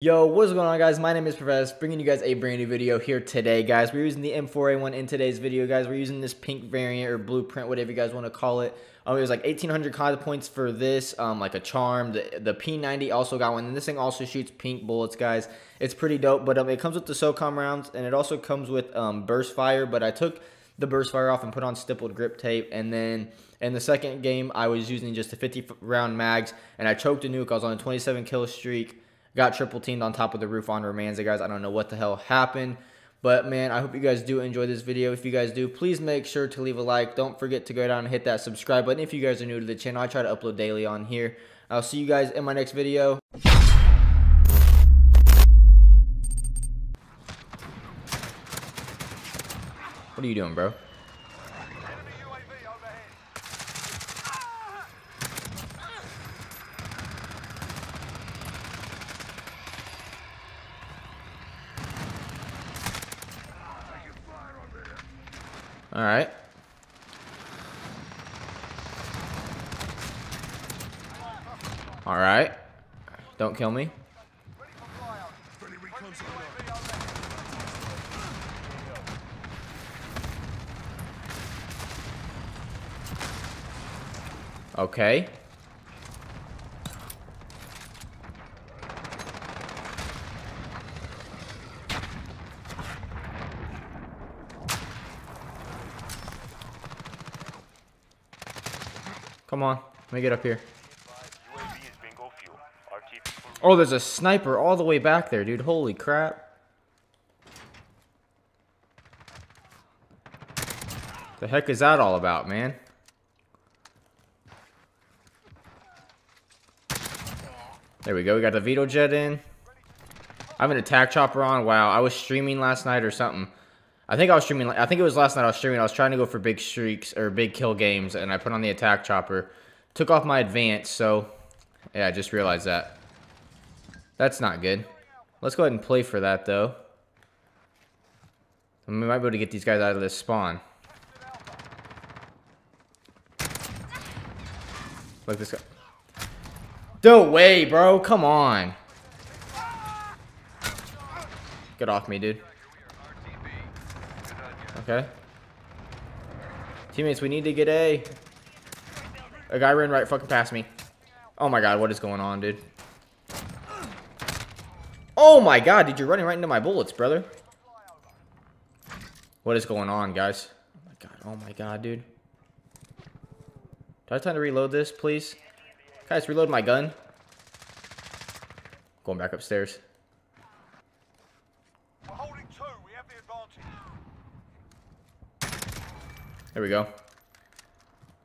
Yo, what's going on guys? My name is Provess, bringing you guys a brand new video here today, guys. We're using the M4A1 in today's video, guys. We're using this pink variant or blueprint, whatever you guys want to call it. Um, it was like 1,800 content points for this, um, like a charm. The, the P90 also got one, and this thing also shoots pink bullets, guys. It's pretty dope, but um, it comes with the SOCOM rounds, and it also comes with um, burst fire, but I took the burst fire off and put on stippled grip tape, and then in the second game, I was using just a 50 round mags, and I choked a nuke. I was on a 27 kill streak. Got triple teamed on top of the roof on Rammaza, guys. I don't know what the hell happened. But, man, I hope you guys do enjoy this video. If you guys do, please make sure to leave a like. Don't forget to go down and hit that subscribe button. If you guys are new to the channel, I try to upload daily on here. I'll see you guys in my next video. What are you doing, bro? Alright. Alright. Don't kill me. Okay. Come on. Let me get up here. Oh, oh, there's a sniper all the way back there, dude. Holy crap. The heck is that all about, man? There we go. We got the VTOL Jet in. I have an attack chopper on. Wow, I was streaming last night or something. I think I was streaming. I think it was last night I was streaming. I was trying to go for big streaks or big kill games, and I put on the attack chopper. Took off my advance, so yeah, I just realized that. That's not good. Let's go ahead and play for that, though. we might be able to get these guys out of this spawn. Look, this guy. No way, bro. Come on. Get off me, dude. Okay. Teammates, we need to get A. A guy ran right fucking past me. Oh my god, what is going on, dude? Oh my god, dude, you're running right into my bullets, brother. What is going on, guys? Oh my god, oh my god, dude. Do I have time to reload this, please? Guys, reload my gun. Going back upstairs. There we go.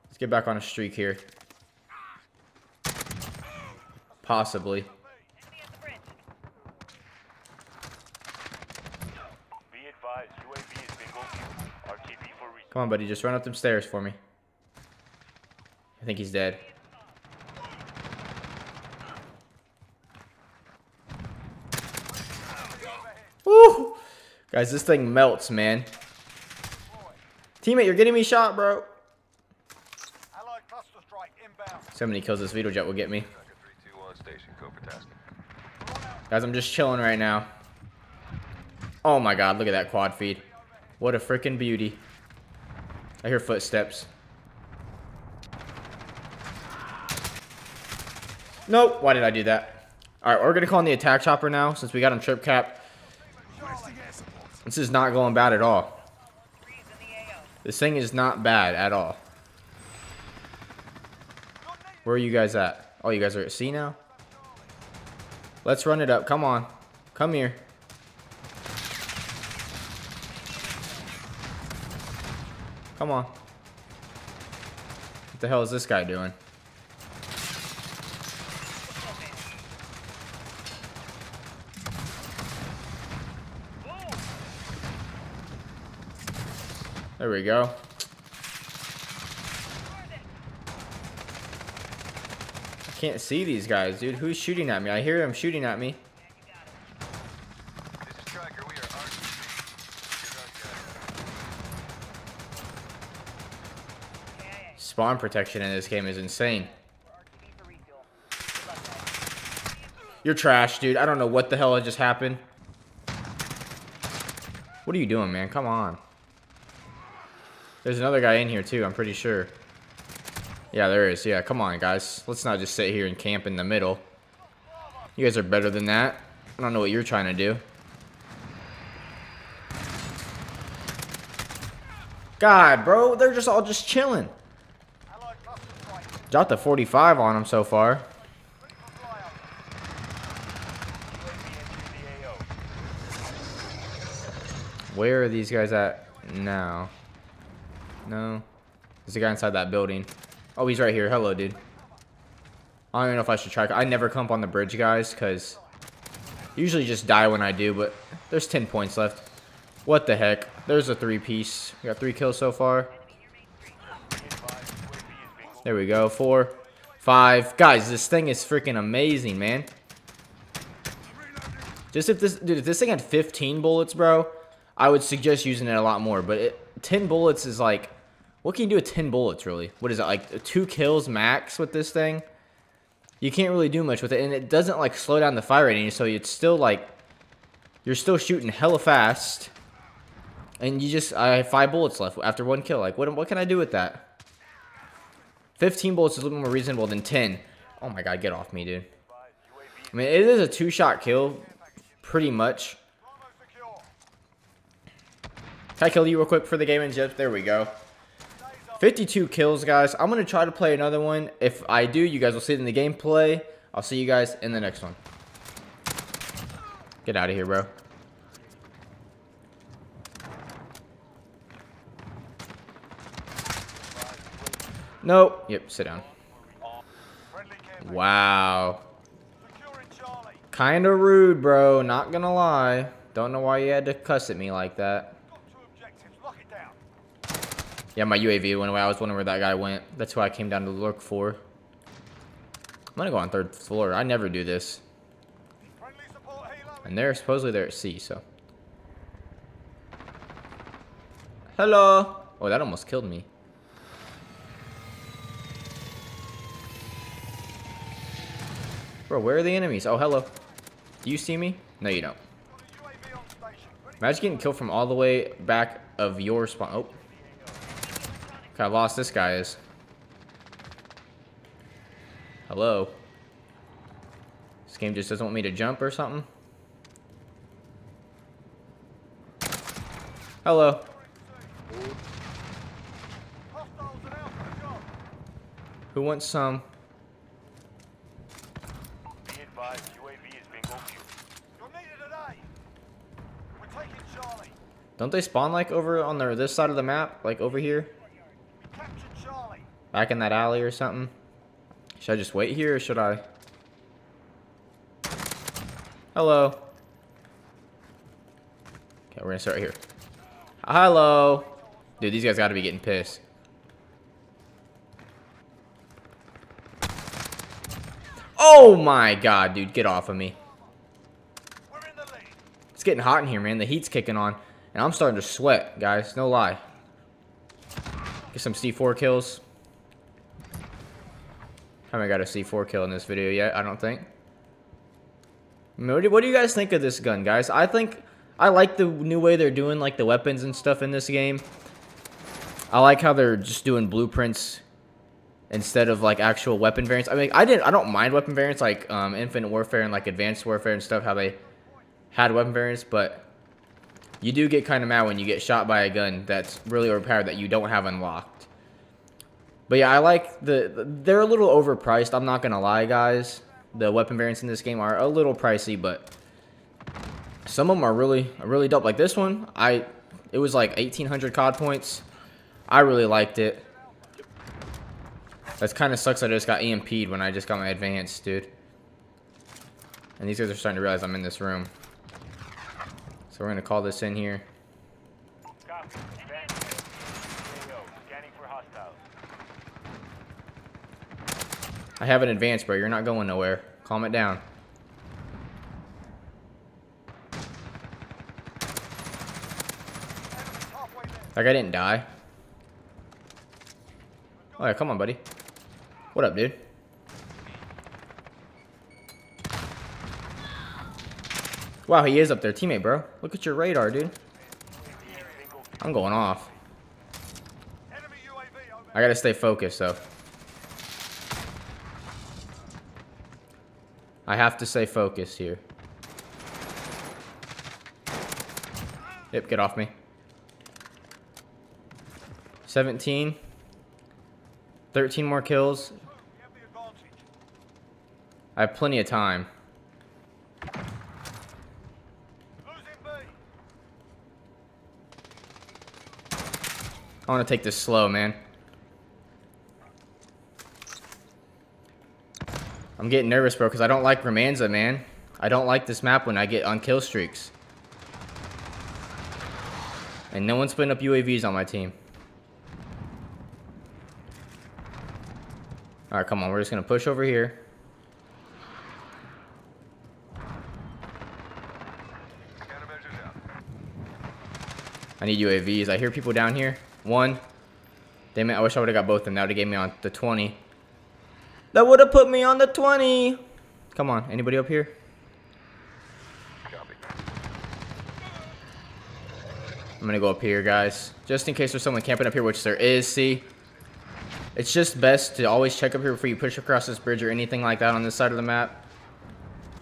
Let's get back on a streak here. Possibly. Come on, buddy. Just run up them stairs for me. I think he's dead. Woo! Guys, this thing melts, man. Teammate, you're getting me shot, bro. So many kills this VTOL Jet will get me. Guys, I'm just chilling right now. Oh my god, look at that quad feed. What a freaking beauty. I hear footsteps. Nope, why did I do that? Alright, we're gonna call in the attack chopper now, since we got him trip cap. This is not going bad at all. This thing is not bad at all. Where are you guys at? Oh, you guys are at C now? Let's run it up. Come on. Come here. Come on. What the hell is this guy doing? There we go. I can't see these guys, dude. Who's shooting at me? I hear them shooting at me. Spawn protection in this game is insane. You're trash, dude. I don't know what the hell just happened. What are you doing, man? Come on. There's another guy in here, too. I'm pretty sure. Yeah, there is. Yeah, come on, guys. Let's not just sit here and camp in the middle. You guys are better than that. I don't know what you're trying to do. God, bro. They're just all just chilling. Dropped the 45 on them so far. Where are these guys at now? No. There's a guy inside that building. Oh, he's right here. Hello, dude. I don't even know if I should try. I never come up on the bridge, guys, because usually just die when I do, but there's 10 points left. What the heck? There's a three-piece. We got three kills so far. There we go. Four, five. Guys, this thing is freaking amazing, man. Just if this, dude, if this thing had 15 bullets, bro, I would suggest using it a lot more. But it, 10 bullets is like, what can you do with 10 bullets, really? What is it, like two kills max with this thing? You can't really do much with it. And it doesn't, like, slow down the fire rating. So it's still, like, you're still shooting hella fast. And you just, I have five bullets left after one kill. Like, what, what can I do with that? 15 bullets is a little more reasonable than 10. Oh my god, get off me, dude. I mean, it is a two-shot kill, pretty much. Can I kill you real quick for the game and just there we go. 52 kills, guys. I'm going to try to play another one. If I do, you guys will see it in the gameplay. I'll see you guys in the next one. Get out of here, bro. Nope. Yep, sit down. Wow. Kinda rude, bro. Not gonna lie. Don't know why you had to cuss at me like that. Yeah, my UAV went away. I was wondering where that guy went. That's who I came down to look for. I'm gonna go on third floor. I never do this. And they're supposedly they're at C, so. Hello. Oh, that almost killed me. Bro, where are the enemies? Oh, hello. Do you see me? No, you don't. Imagine getting killed from all the way back of your spawn. Oh. I lost this guy is. Hello. This game just doesn't want me to jump or something. Hello. Who wants some? Don't they spawn like over on the this side of the map? Like over here? Back in that alley or something? Should I just wait here or should I? Hello. Okay, we're gonna start here. Hello. Dude, these guys gotta be getting pissed. Oh my god, dude, get off of me. It's getting hot in here, man. The heat's kicking on. And I'm starting to sweat, guys. No lie. Get some C4 kills. I haven't got a C4 kill in this video yet, I don't think. What do you guys think of this gun, guys? I think I like the new way they're doing like the weapons and stuff in this game. I like how they're just doing blueprints instead of like actual weapon variants. I mean, I didn't I don't mind weapon variants like um, Infinite Warfare and like Advanced Warfare and stuff how they had weapon variants, but you do get kind of mad when you get shot by a gun that's really overpowered that you don't have unlocked. But yeah, I like the, they're a little overpriced. I'm not to lie, guys. The weapon variants in this game are a little pricey, but some of them are really, really dope. Like this one, I, it was like 1800 COD points. I really liked it. That kind of sucks that I just got EMP'd when I just got my advanced, dude. And these guys are starting to realize I'm in this room. So we're to call this in here. I have an advance, bro. You're not going nowhere. Calm it down. Like, I didn't die. Oh yeah, come on, buddy. What up, dude? Wow, he is up there. Teammate, bro. Look at your radar, dude. I'm going off. I gotta stay focused, though. I have to stay focused here. Yep, get off me. 17. 13 more kills. I have plenty of time. I want to take this slow, man. I'm getting nervous, bro, because I don't like Rammaza, man. I don't like this map when I get on kill streaks. And no one's putting up UAVs on my team. Alright, come on. We're just going to push over here. I need UAVs. I hear people down here. One. Damn it, I wish I would have got both of them. That would have gave me on the 20. That would have put me on the 20. Come on, anybody up here? I'm gonna go up here, guys. Just in case there's someone camping up here, which there is, see? It's just best to always check up here before you push across this bridge or anything like that on this side of the map.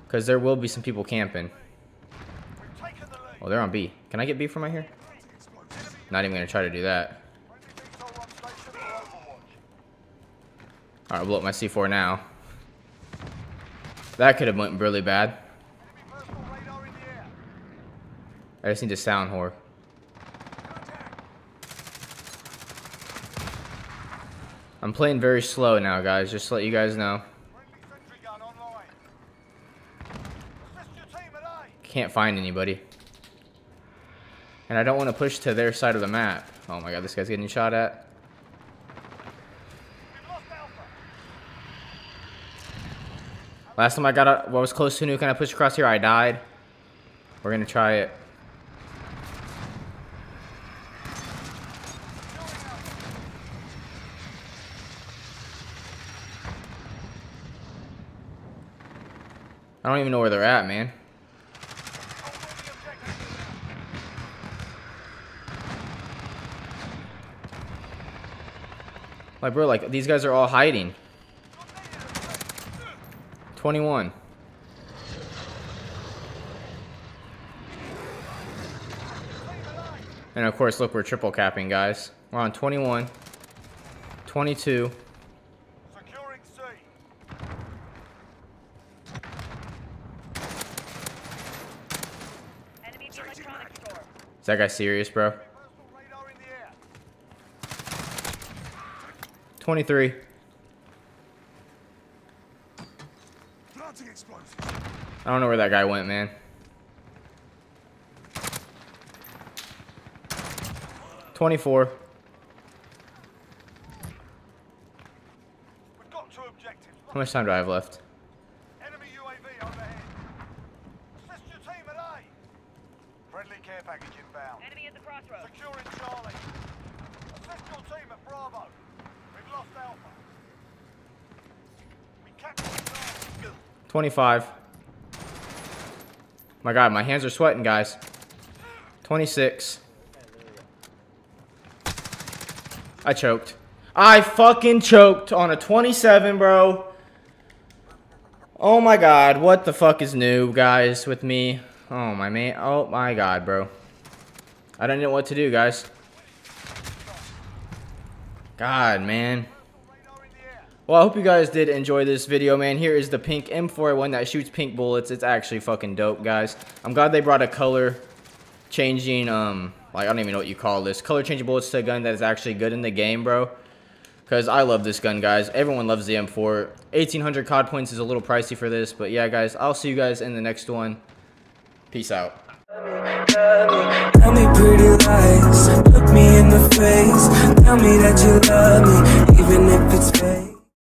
Because there will be some people camping. Oh, they're on B. Can I get B from right here? Not even gonna try to do that. Alright, blow up my C4 now. That could have went really bad. I just need to sound whore. I'm playing very slow now, guys, just to let you guys know. Can't find anybody. And I don't want to push to their side of the map. Oh my god, this guy's getting shot at. Last time I got a, well, was close to nuke and I pushed across here, I died. We're gonna try it. I don't even know where they're at, man. Like, bro, like, these guys are all hiding. 21. And of course, look, we're triple capping, guys. We're on 21, 22. Is that guy serious, bro? 23. I don't know where that guy went, man. Twenty-four. How much time do I have left? Enemy My god, my hands are sweating, guys. 26. I choked. I fucking choked on a 27, bro. Oh my god, what the fuck is new, guys, with me? Oh my man, oh my god, bro. I don't know what to do, guys. God, man. Well, I hope you guys did enjoy this video, man. Here is the pink M4A1 that shoots pink bullets. It's actually fucking dope, guys. I'm glad they brought a color changing, um, like, I don't even know what you call this. Color changing bullets to a gun that is actually good in the game, bro. Because I love this gun, guys. Everyone loves the M4. 1,800 COD points is a little pricey for this. But yeah, guys, I'll see you guys in the next one. Peace out. Tell me pretty lies, look me in the face Tell me that you love me, even if it's fake